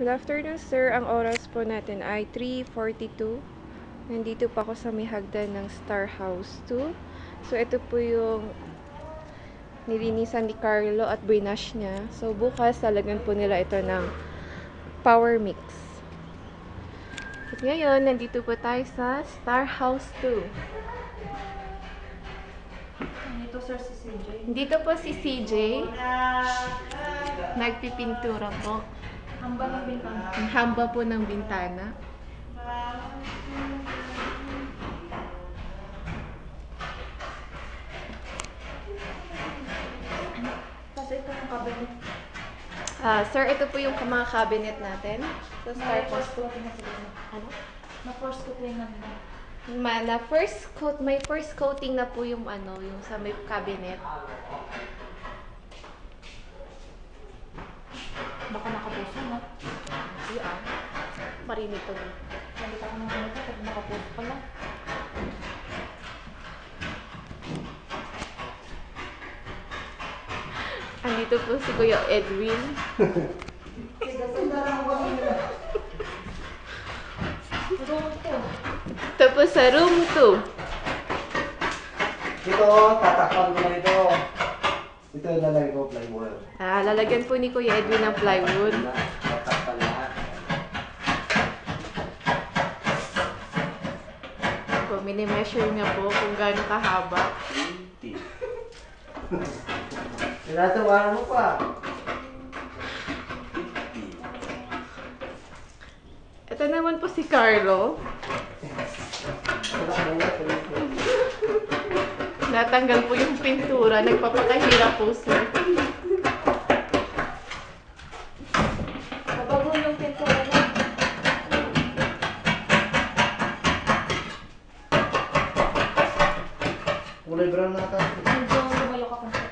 Good afternoon, sir. Ang oras po natin ay 3.42. Nandito pa ako sa may hagdan ng Star House 2. So, ito po yung nilinisan ni Carlo at brinash niya. So, bukas talagan po nila ito ng power mix. At ngayon, nandito po tayo sa Star House 2. Dito sir si CJ. Dito po si CJ. Nagpipintura po. Hamba ng bintana. Ang hamba po ng bintana. Kasi ito yung cabinet. Ah, sir, ito po yung mga cabinet natin. Sa Star Na House first coating na sila. Ano? Na first coating na nila. Ma, na first coat, may first coating na po yung ano, yung sa may cabinet. Nakapuso na. Hindi ah. Marinig to. Nalita ko naman ito pag nakapuso pa lang. Andito po si Kuya Edwin. Tapos sa room 2. Ito, tatakpan ko na ito. Ito yung lalagay ko, plywood. Ah, lalagyan po ni Kuya Edwin ng plywood. Tatakpan lahat. Po, mini-measure niya po kung gaano kahaba. 80. Tinatawaran mo pa. Ito naman po si Carlo. Wala. Natanggal po yung pintura. Nagpapakahirap po, sir. Mabago yung pintura niya. Kulay brown na ata. Medyo lumayo ka konti.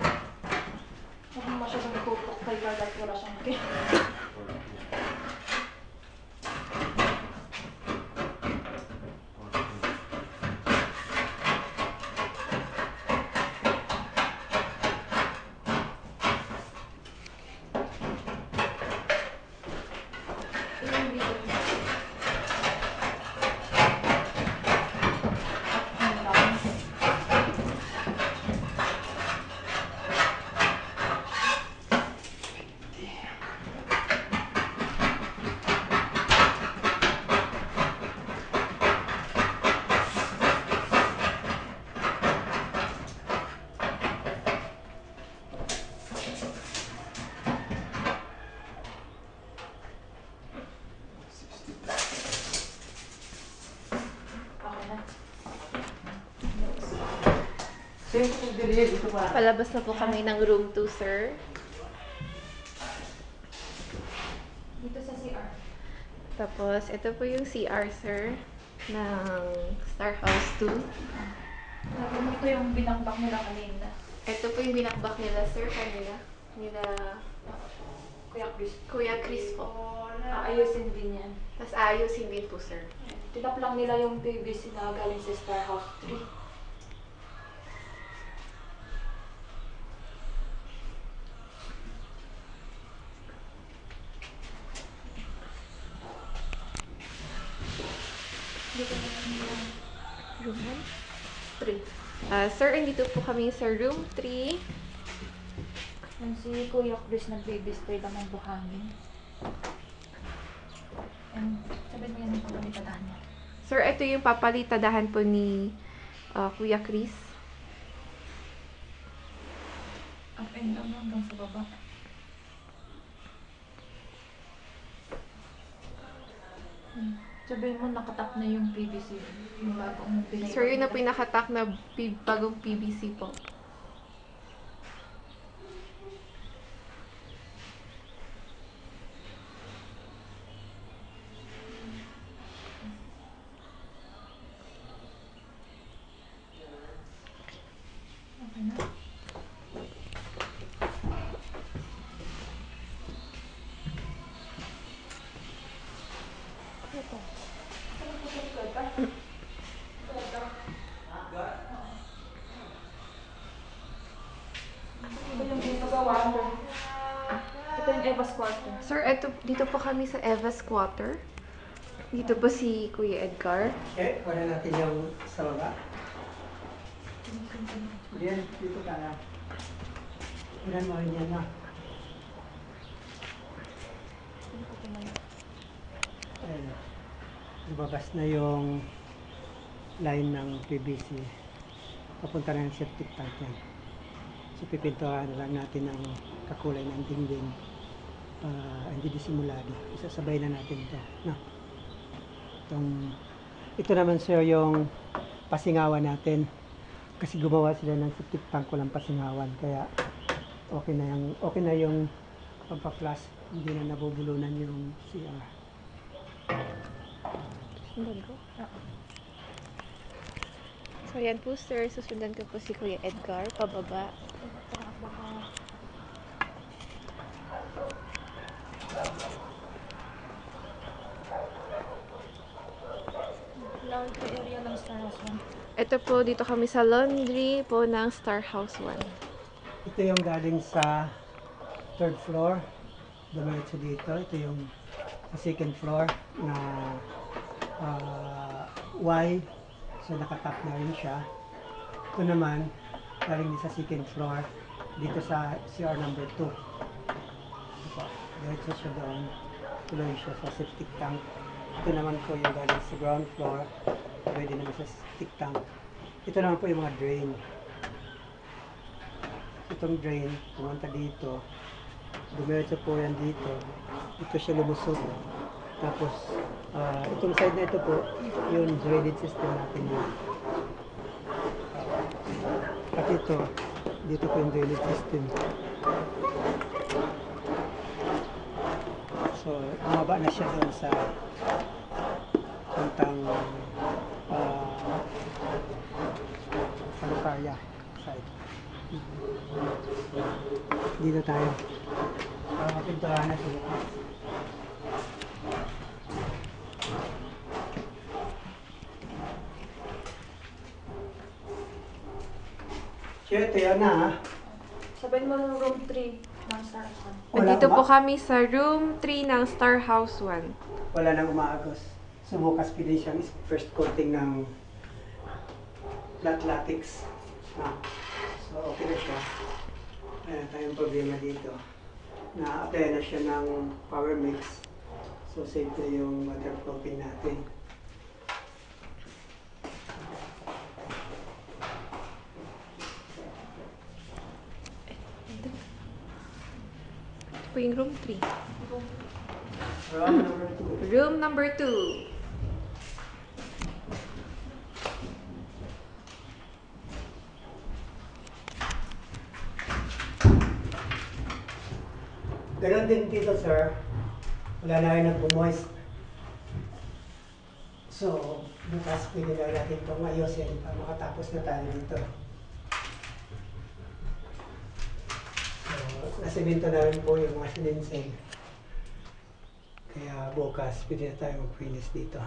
Huwag mo masyadong itutok kay Carl at wala siyang okay. Ilang video niya? Up and down. Okay na. Same kung dilihin, ito pa. Palabas na po kami ng room 2, sir. Dito sa CR. Tapos, ito po yung CR, sir, ng Star House 2. Nagano ito yung binakbak nila kanina. Ito po yung binakbak nila, sir, kanila. Nila Kuya Chris. Kuya Chris po. Aayusin din yan. Tapos ayusin din po, sir. Tinap lang nila yung PVC na galing sa Star House 3. Dito na lang yung Room 3. Ah, sir, andito po kami sa room 3. Yan si Kuya Chris nag-baby spray lang ng buhangin. And sabihin mo yan yung pagkalitadahan niya. Sir, ito yung papalitadahan po ni ah, Kuya Chris. Up and down hanggang sa baba. Sabihin mo nakatap na yung PVC. Yung bagong binay. Sir, yun na po yung nakatak na P- bagong PVC po. Okay na. Ito. Ito yung Eva's quarter. Sir, eto, dito po kami sa Eva's Quarter. Dito po si Kuya Edgar. Okay, wala natin yung sa baba. Yan, dito ka na. Ilan mo rin yan na. Lumabas na yung line ng PVC. Papunta na yung septic tank yan. So pipintuhan lang natin ang kakulay ng dingding para hindi disimulado. Isasabay na natin ito. No? Itong, ito naman sir yung pasingawan natin. Kasi gumawa sila ng septic tank walang pasingawan. Kaya okay na yung, okay na yung pagpa-flush. Hindi na nabubulunan yung CR. Sundan ko? So, yan po, sir. Susundan ko po si Kuya Edgar, pababa. Laundry area ng Star House 1. Ito po, dito kami sa laundry po ng Star House 1. Ito yung galing sa third floor. Dumiretso dito. Ito yung second floor na ah, Y. So nakatap na rin siya. Ito naman, galing sa second floor. Dito sa CR number 2. Ito po. Diretso siya doon. Tuloy siya sa septic tank. Ito naman po yung galing sa ground floor. Pwede naman sa septic tank. Ito naman po yung mga drain itong drain, pumunta dito. Dumiretso po yan dito. Ito siya lumusog. Tapos, ah, itong side na ito po, yung drainage system natin yun. At ito, dito po yung drainage system. So, bumaba na siya doon sa puntang uh, Salucaria side. Dito tayo. Para mapintuhan na sila. Sure, ito yan na ha. Sabihin mo ng room 3 ng Star House 1. Wala Nandito po kami sa room 3 ng Star House 1. Wala nang umaagos. So bukas pili siyang first coating ng flat latex. Ah. So okay na siya. Wala na tayong problema dito. Na-apply na siya ng power mix. So safe na yung waterproofing natin. Ito po yung room 3. Room number two. Room number 2. Din dito, sir. Wala na rin nagbumoist. So, bukas pwede na natin itong ayusin para makatapos na tayo dito. So, nasimento na rin po yung mga silinsing. Kaya bukas pwede na tayo mag-finish dito.